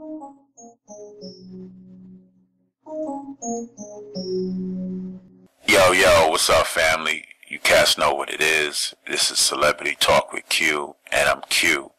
Yo, yo, what's up, family? You cats know what it is. This is Celebrity Talk with Q, and I'm Q.